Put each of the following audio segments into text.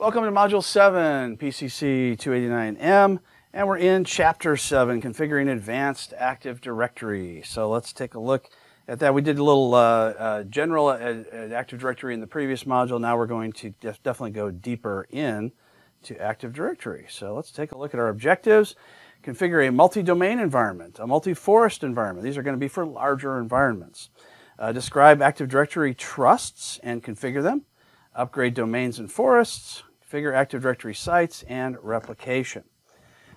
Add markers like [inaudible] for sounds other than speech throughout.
Welcome to Module 7, PCC 289M, and we're in Chapter 7, Configuring Advanced Active Directory. So let's take a look at that. We did a little uh, uh, general uh, uh Active Directory in the previous module. Now we're going to def definitely go deeper in to Active Directory. So let's take a look at our objectives. Configure a multi-domain environment, a multi-forest environment. These are going to be for larger environments. Uh, describe Active Directory trusts and configure them. Upgrade domains and forests configure Active Directory sites, and replication.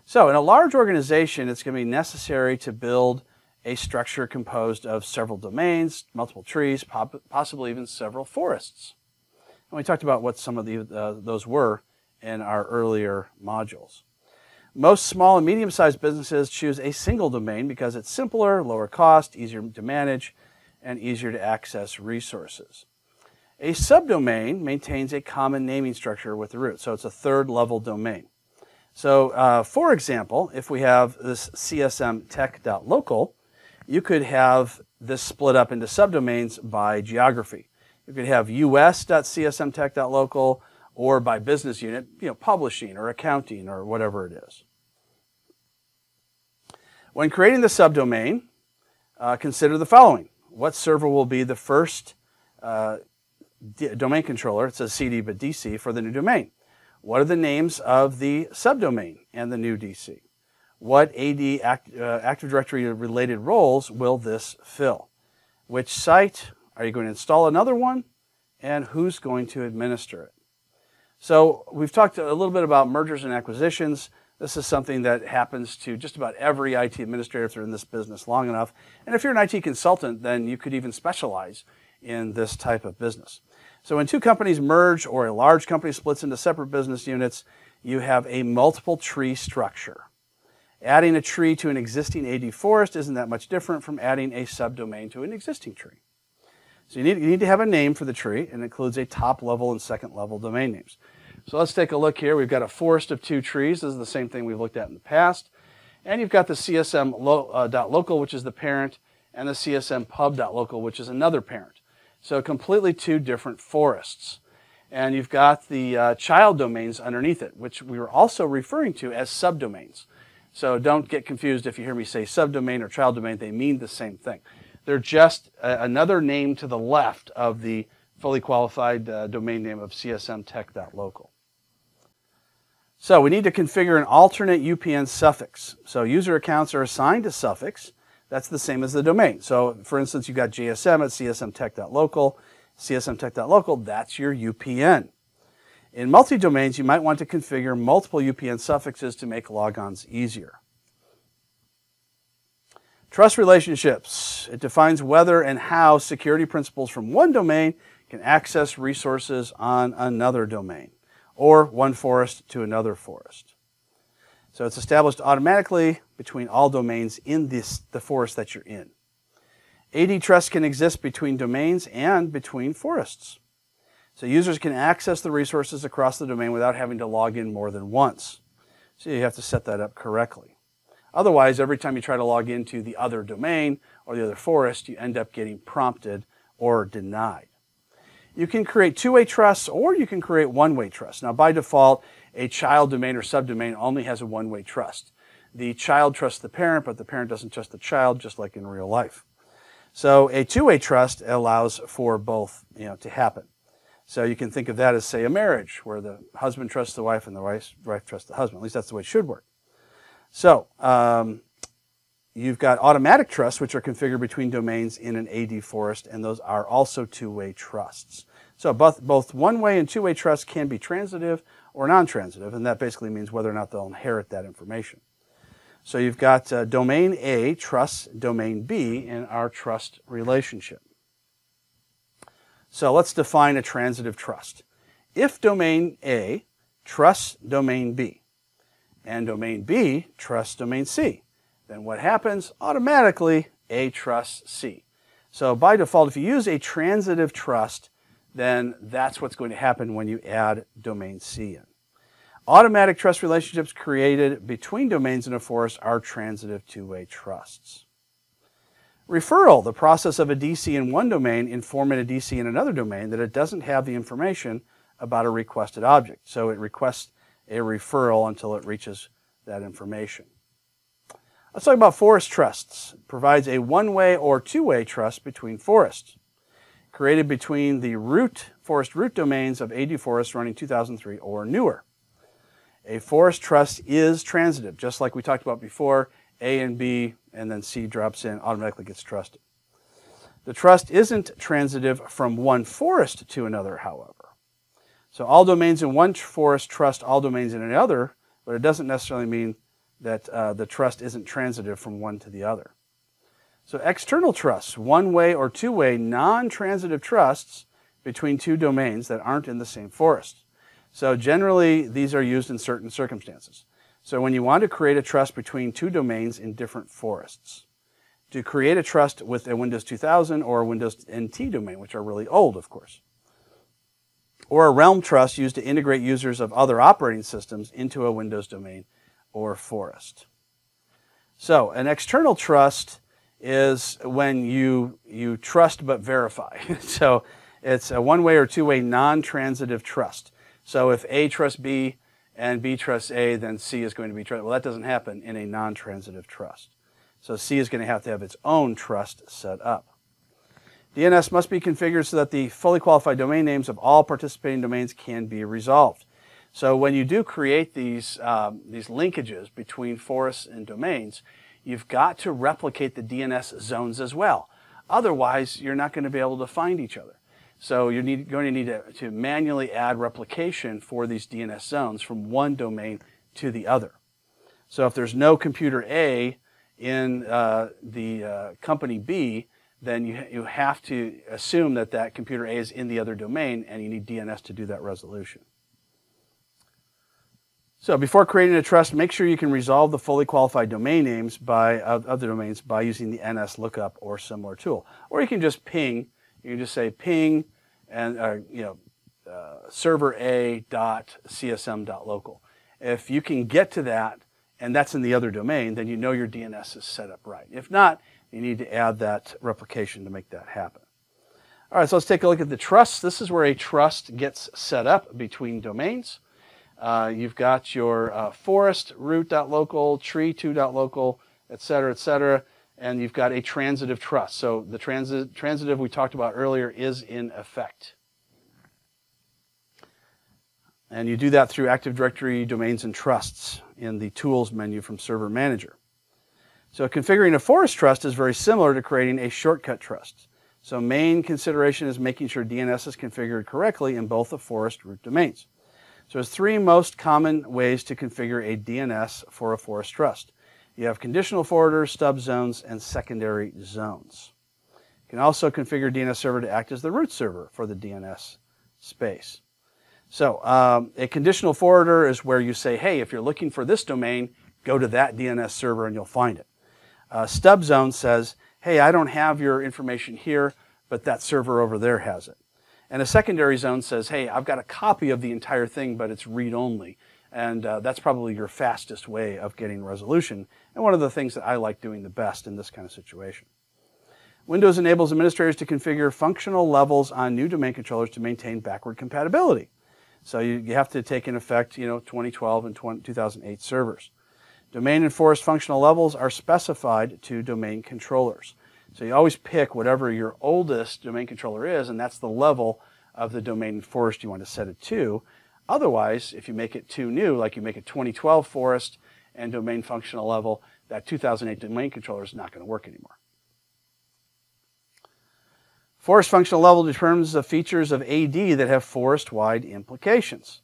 So in a large organization, it's going to be necessary to build a structure composed of several domains, multiple trees, possibly even several forests. And we talked about what some of the, uh, those were in our earlier modules. Most small and medium-sized businesses choose a single domain because it's simpler, lower cost, easier to manage, and easier to access resources. A subdomain maintains a common naming structure with the root, so it's a third level domain. So, uh, for example, if we have this csm tech.local, you could have this split up into subdomains by geography. You could have us.csmtech.local or by business unit, you know, publishing or accounting or whatever it is. When creating the subdomain, uh, consider the following. What server will be the first uh, domain controller, it says CD but DC for the new domain. What are the names of the subdomain and the new DC? What AD Act, uh, Active Directory related roles will this fill? Which site? Are you going to install another one? And who's going to administer it? So we've talked a little bit about mergers and acquisitions. This is something that happens to just about every IT administrator if they're in this business long enough. And if you're an IT consultant, then you could even specialize in this type of business. So when two companies merge or a large company splits into separate business units, you have a multiple tree structure. Adding a tree to an existing AD forest isn't that much different from adding a subdomain to an existing tree. So you need, you need to have a name for the tree, and includes a top level and second level domain names. So let's take a look here. We've got a forest of two trees. This is the same thing we've looked at in the past. And you've got the csm.local, uh, which is the parent, and the csm pub.local, which is another parent. So completely two different forests. And you've got the uh, child domains underneath it, which we were also referring to as subdomains. So don't get confused if you hear me say subdomain or child domain, they mean the same thing. They're just a, another name to the left of the fully qualified uh, domain name of csmtech.local. So we need to configure an alternate UPN suffix. So user accounts are assigned a suffix that's the same as the domain. So for instance, you've got GSM at csmtech.local, csmtech.local, that's your UPN. In multi-domains, you might want to configure multiple UPN suffixes to make logons easier. Trust relationships. It defines whether and how security principals from one domain can access resources on another domain, or one forest to another forest. So it's established automatically between all domains in this, the forest that you're in. AD trust can exist between domains and between forests. So users can access the resources across the domain without having to log in more than once. So you have to set that up correctly. Otherwise, every time you try to log into the other domain or the other forest, you end up getting prompted or denied. You can create two-way trusts or you can create one-way trusts. Now, by default, a child domain or subdomain only has a one-way trust the child trusts the parent, but the parent doesn't trust the child, just like in real life. So a two-way trust allows for both, you know, to happen. So you can think of that as, say, a marriage, where the husband trusts the wife and the wife, wife trusts the husband. At least that's the way it should work. So um, you've got automatic trusts, which are configured between domains in an AD forest, and those are also two-way trusts. So both, both one-way and two-way trusts can be transitive or non-transitive, and that basically means whether or not they'll inherit that information. So you've got uh, domain A trusts domain B in our trust relationship. So let's define a transitive trust. If domain A trusts domain B and domain B trusts domain C, then what happens? Automatically, A trusts C. So by default, if you use a transitive trust, then that's what's going to happen when you add domain C in. Automatic trust relationships created between domains in a forest are transitive two-way trusts. Referral, the process of a DC in one domain informing a DC in another domain that it doesn't have the information about a requested object. So it requests a referral until it reaches that information. Let's talk about forest trusts. It provides a one-way or two-way trust between forests. Created between the root forest root domains of AD Forest running 2003 or newer. A forest trust is transitive, just like we talked about before. A and B, and then C drops in, automatically gets trusted. The trust isn't transitive from one forest to another, however. So all domains in one forest trust all domains in another, but it doesn't necessarily mean that uh, the trust isn't transitive from one to the other. So external trusts, one-way or two-way non-transitive trusts between two domains that aren't in the same forest. So generally, these are used in certain circumstances. So when you want to create a trust between two domains in different forests, to create a trust with a Windows 2000 or a Windows NT domain, which are really old, of course, or a Realm trust used to integrate users of other operating systems into a Windows domain or forest. So an external trust is when you, you trust but verify. [laughs] so it's a one-way or two-way non-transitive trust. So if A trusts B and B trusts A, then C is going to be trusted. Well, that doesn't happen in a non-transitive trust. So C is going to have to have its own trust set up. DNS must be configured so that the fully qualified domain names of all participating domains can be resolved. So when you do create these, um, these linkages between forests and domains, you've got to replicate the DNS zones as well. Otherwise, you're not going to be able to find each other. So you're need, going to need to, to manually add replication for these DNS zones from one domain to the other. So if there's no computer A in uh, the uh, company B, then you, you have to assume that that computer A is in the other domain and you need DNS to do that resolution. So before creating a trust, make sure you can resolve the fully qualified domain names by other domains by using the NS lookup or similar tool. Or you can just ping. You can just say ping and uh, you know uh, server a dot csm dot local. If you can get to that and that's in the other domain, then you know your DNS is set up right. If not, you need to add that replication to make that happen. All right, so let's take a look at the trust. This is where a trust gets set up between domains. Uh, you've got your uh, forest root.local, tree2.local, et cetera, et cetera, and you've got a transitive trust. So the transit, transitive we talked about earlier is in effect. And you do that through Active Directory domains and trusts in the Tools menu from Server Manager. So configuring a forest trust is very similar to creating a shortcut trust. So main consideration is making sure DNS is configured correctly in both the forest root domains. So there's three most common ways to configure a DNS for a forest trust. You have conditional forwarders, stub zones, and secondary zones. You can also configure DNS server to act as the root server for the DNS space. So um, a conditional forwarder is where you say, hey, if you're looking for this domain, go to that DNS server and you'll find it. Uh, stub zone says, hey, I don't have your information here, but that server over there has it. And a secondary zone says, hey, I've got a copy of the entire thing, but it's read-only. And uh, that's probably your fastest way of getting resolution. And one of the things that I like doing the best in this kind of situation. Windows enables administrators to configure functional levels on new domain controllers to maintain backward compatibility. So you, you have to take in effect, you know, 2012 and 20, 2008 servers. Domain and forest functional levels are specified to domain controllers. So you always pick whatever your oldest domain controller is, and that's the level of the domain forest you want to set it to. Otherwise, if you make it too new, like you make a 2012 forest and domain functional level, that 2008 domain controller is not going to work anymore. Forest functional level determines the features of AD that have forest-wide implications.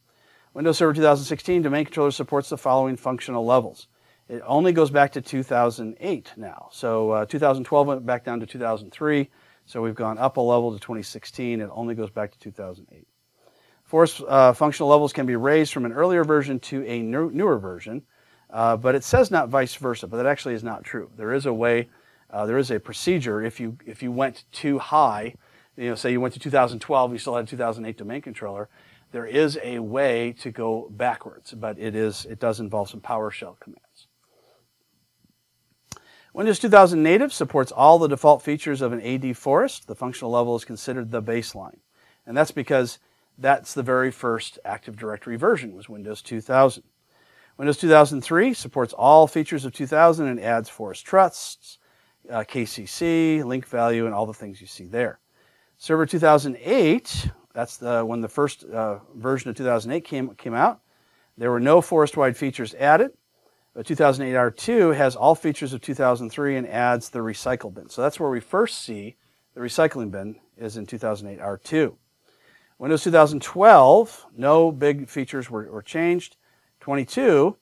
Windows Server 2016 domain controller supports the following functional levels. It only goes back to 2008 now. So uh, 2012 went back down to 2003. So we've gone up a level to 2016. It only goes back to 2008. Forest uh, functional levels can be raised from an earlier version to a new, newer version, uh, but it says not vice versa, but that actually is not true. There is a way, uh, there is a procedure if you, if you went too high, you know, say you went to 2012, you still had a 2008 domain controller, there is a way to go backwards, but it, is, it does involve some PowerShell commands. Windows 2000 Native supports all the default features of an AD Forest. The functional level is considered the baseline. And that's because That's the very first Active Directory version was Windows 2000. Windows 2003 supports all features of 2000 and adds forest trusts, uh, KCC, link value, and all the things you see there. Server 2008, that's the, when the first uh, version of 2008 came, came out. There were no forest-wide features added. But 2008 R2 has all features of 2003 and adds the recycle bin. So that's where we first see the recycling bin is in 2008 R2. Windows 2012, no big features were, were changed. 22,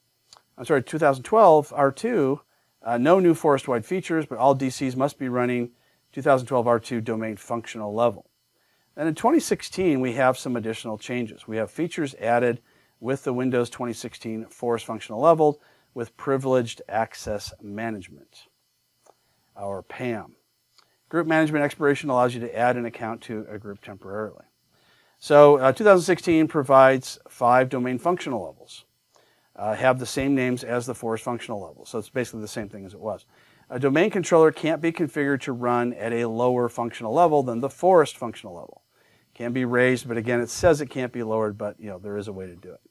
I'm sorry, 2012 R2, uh, no new forest-wide features, but all DCs must be running 2012 R2 domain functional level. And in 2016, we have some additional changes. We have features added with the Windows 2016 Forest functional level with privileged access management, our PAM. Group management expiration allows you to add an account to a group temporarily. So uh, 2016 provides five domain functional levels. Uh, have the same names as the forest functional level. So it's basically the same thing as it was. A domain controller can't be configured to run at a lower functional level than the forest functional level. Can be raised, but again, it says it can't be lowered, but you know there is a way to do it.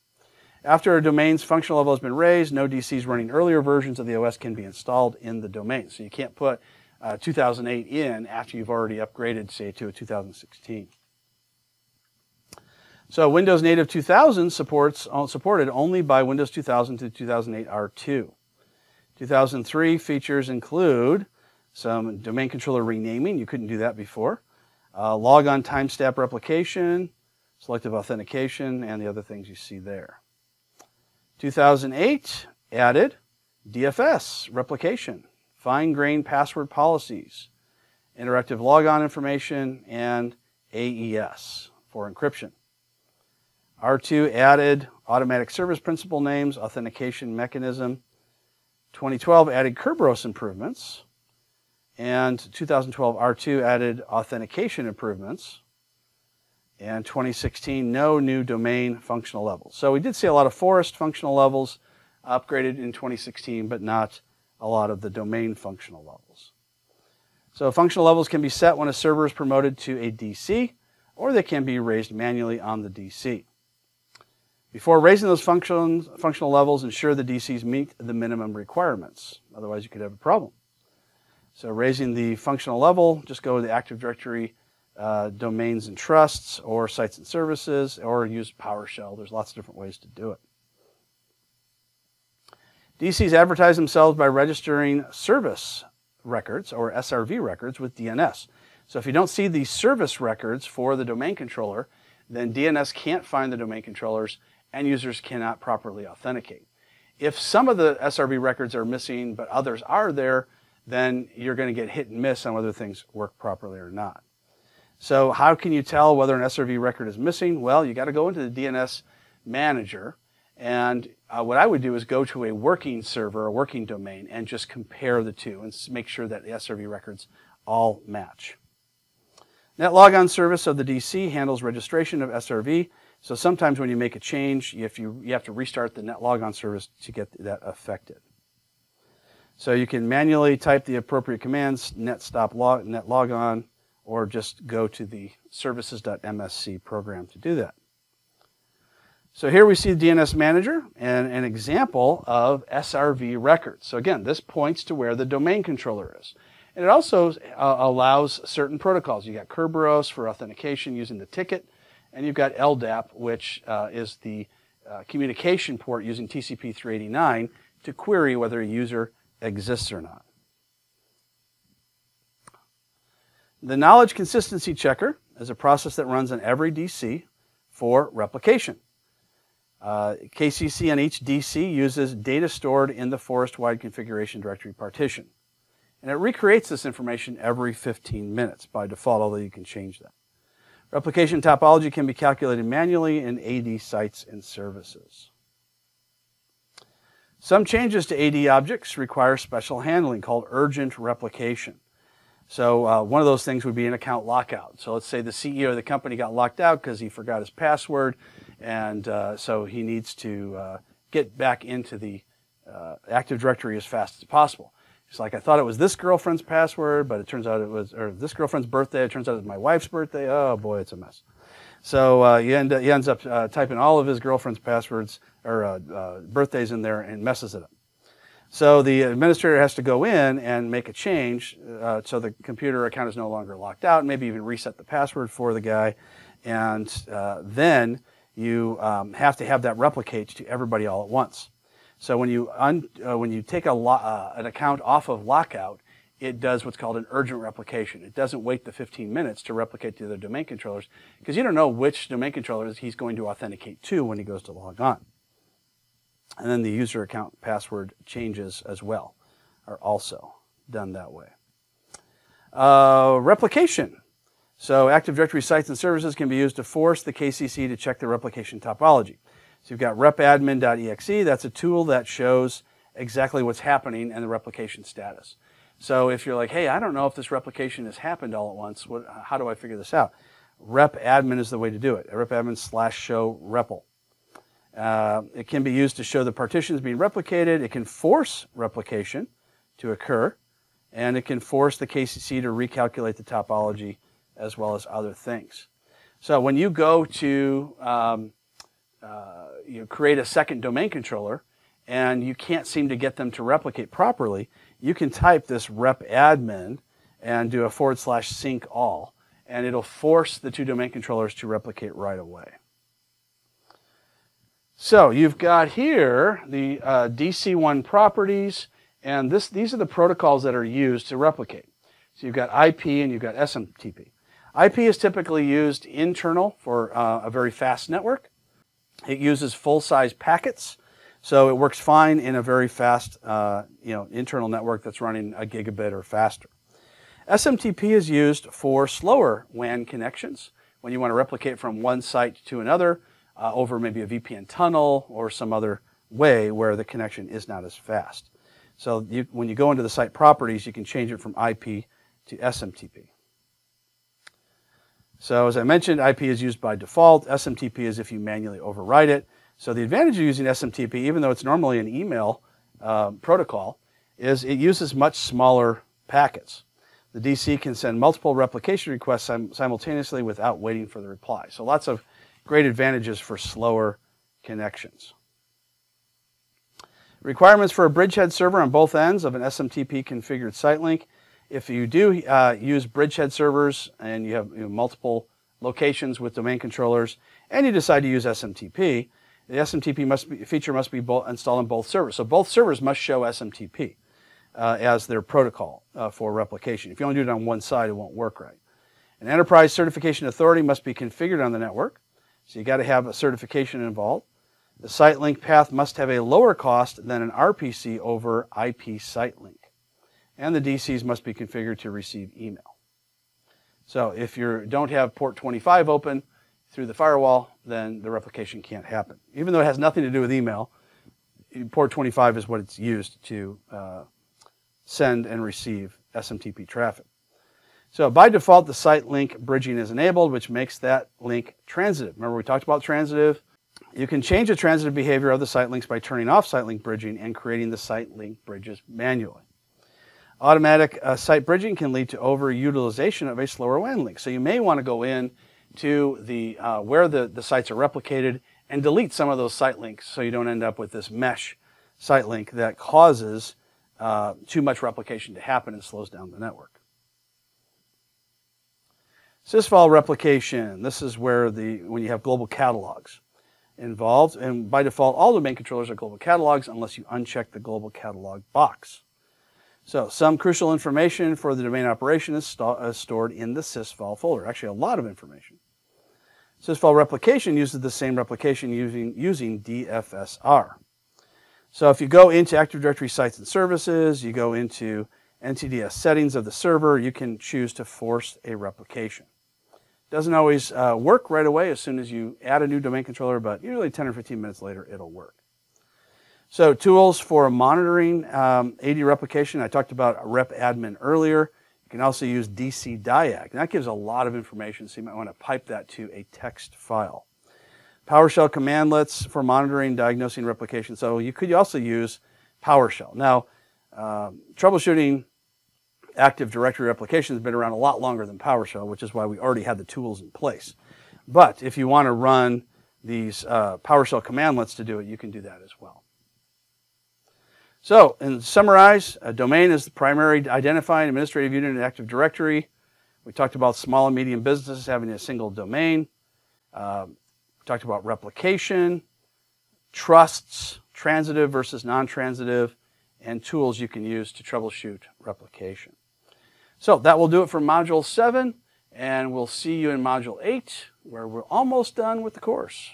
After a domain's functional level has been raised, no DCs running earlier versions of the OS can be installed in the domain. So you can't put uh, 2008 in after you've already upgraded, say, to a 2016. So Windows Native 2000 supports uh, supported only by Windows 2000 to 2008 R2. 2003 features include some domain controller renaming. You couldn't do that before uh, logon timestamp replication, selective authentication, and the other things you see there. 2008 added DFS replication, fine grained password policies, interactive logon information, and AES for encryption. R2 added automatic service principal names, authentication mechanism. 2012 added Kerberos improvements. And 2012 R2 added authentication improvements. And 2016, no new domain functional levels. So we did see a lot of forest functional levels upgraded in 2016, but not a lot of the domain functional levels. So functional levels can be set when a server is promoted to a DC, or they can be raised manually on the DC. Before raising those functions, functional levels, ensure the DCs meet the minimum requirements. Otherwise, you could have a problem. So raising the functional level, just go to the Active Directory uh, domains and trusts or sites and services or use PowerShell. There's lots of different ways to do it. DCs advertise themselves by registering service records or SRV records with DNS. So if you don't see the service records for the domain controller, then DNS can't find the domain controllers and users cannot properly authenticate. If some of the SRV records are missing but others are there, then you're going to get hit and miss on whether things work properly or not. So how can you tell whether an SRV record is missing? Well, you got to go into the DNS manager. And uh, what I would do is go to a working server, a working domain, and just compare the two and make sure that the SRV records all match. NetLogon service of the DC handles registration of SRV. So sometimes when you make a change, if you, you have to restart the NetLogon service to get that affected. So you can manually type the appropriate commands, net stop log, net logon, or just go to the services.msc program to do that. So here we see the DNS manager and an example of SRV records. So again, this points to where the domain controller is. And it also uh, allows certain protocols. You got Kerberos for authentication using the ticket, and you've got LDAP, which uh, is the uh, communication port using TCP 389 to query whether a user exists or not. The knowledge consistency checker is a process that runs on every DC for replication. Uh, KCC on each DC uses data stored in the forest-wide configuration directory partition. And it recreates this information every 15 minutes by default, although you can change that. Replication topology can be calculated manually in AD sites and services. Some changes to AD objects require special handling called urgent replication. So uh, one of those things would be an account lockout. So let's say the CEO of the company got locked out because he forgot his password, and uh, so he needs to uh, get back into the uh, Active Directory as fast as possible. It's like I thought it was this girlfriend's password, but it turns out it was, or this girlfriend's birthday. It turns out it was my wife's birthday. Oh boy, it's a mess. So uh, he, end, he, ends up uh, typing all of his girlfriend's passwords or birthdays in there and messes it up. So the administrator has to go in and make a change uh, so the computer account is no longer locked out, maybe even reset the password for the guy. And uh, then you um, have to have that replicate to everybody all at once. So when you, un- when you take a lo- an account off of lockout, it does what's called an urgent replication. It doesn't wait the 15 minutes to replicate to the domain controllers because you don't know which domain controllers he's going to authenticate to when he goes to log on. And then the user account password changes as well are also done that way. Uh, replication. So Active Directory sites and services can be used to force the KCC to check the replication topology. So you've got repadmin.exe. That's a tool that shows exactly what's happening and the replication status. So if you're like, hey, I don't know if this replication has happened all at once, what, how do I figure this out? repadmin is the way to do it. repadmin slash show repl. Uh, it can be used to show the partitions being replicated. It can force replication to occur, and it can force the KCC to recalculate the topology as well as other things. So when you go to um, uh, you create a second domain controller and you can't seem to get them to replicate properly, you can type this repadmin and do a forward slash sync all, and it'll force the two domain controllers to replicate right away. So you've got here the uh, DC1 properties, and this, these are the protocols that are used to replicate. So you've got IP and you've got SMTP. IP is typically used internal for uh, a very fast network. It uses full-size packets so it works fine in a very fast, uh, you know, internal network that's running a gigabit or faster. SMTP is used for slower WAN connections when you want to replicate from one site to another uh, over maybe a VPN tunnel or some other way where the connection is not as fast. So you, when you go into the site properties, you can change it from IP to SMTP. So as I mentioned, IP is used by default. SMTP is if you manually override it. So the advantage of using SMTP, even though it's normally an email uh, protocol, is it uses much smaller packets. The DC can send multiple replication requests sim simultaneously without waiting for the reply. So lots of great advantages for slower connections. Requirements for a bridgehead server on both ends of an SMTP configured site link. If you do uh, use bridgehead servers and you have you multiple locations with domain controllers and you decide to use SMTP, the SMTP must be, feature must be installed on both servers. So both servers must show SMTP uh, as their protocol uh, for replication. If you only do it on one side, it won't work right. An enterprise certification authority must be configured on the network. So you got to have a certification involved. The site link path must have a lower cost than an RPC over IP site link. And the DCs must be configured to receive email. So if you don't have port 25 open, through the firewall, then the replication can't happen. Even though it has nothing to do with email, port 25 is what it's used to uh, send and receive SMTP traffic. So by default, the site link bridging is enabled, which makes that link transitive. Remember we talked about transitive? You can change the transitive behavior of the site links by turning off site link bridging and creating the site link bridges manually. Automatic uh, site bridging can lead to overutilization of a slower WAN link. So you may want to go in to the uh, where the, the sites are replicated and delete some of those site links so you don't end up with this mesh site link that causes uh, too much replication to happen and slows down the network. Sysvol replication. This is where the when you have global catalogs involved, and by default, all domain controllers are global catalogs unless you uncheck the global catalog box. So some crucial information for the domain operation is, st uh, stored in the sysvol folder. Actually, a lot of information. Sysvol replication uses the same replication using, using DFSR. So if you go into Active Directory sites and services, you go into NTDS settings of the server, you can choose to force a replication. Doesn't always uh, work right away as soon as you add a new domain controller, but usually 10 or 15 minutes later, it'll work. So tools for monitoring um, AD replication, I talked about repadmin earlier. You can also use dcdiag. And that gives a lot of information, so you might want to pipe that to a text file. PowerShell commandlets for monitoring, diagnosing replication. So you could also use PowerShell. Now, um, troubleshooting Active Directory replication has been around a lot longer than PowerShell, which is why we already had the tools in place. But if you want to run these uh, PowerShell commandlets to do it, you can do that as well. So, in summarize, a domain is the primary identifying administrative unit in Active Directory. We talked about small and medium businesses having a single domain. Uh, we talked about replication, trusts, transitive versus non-transitive, and tools you can use to troubleshoot replication. So that will do it for Module 7, and we'll see you in Module 8, where we're almost done with the course.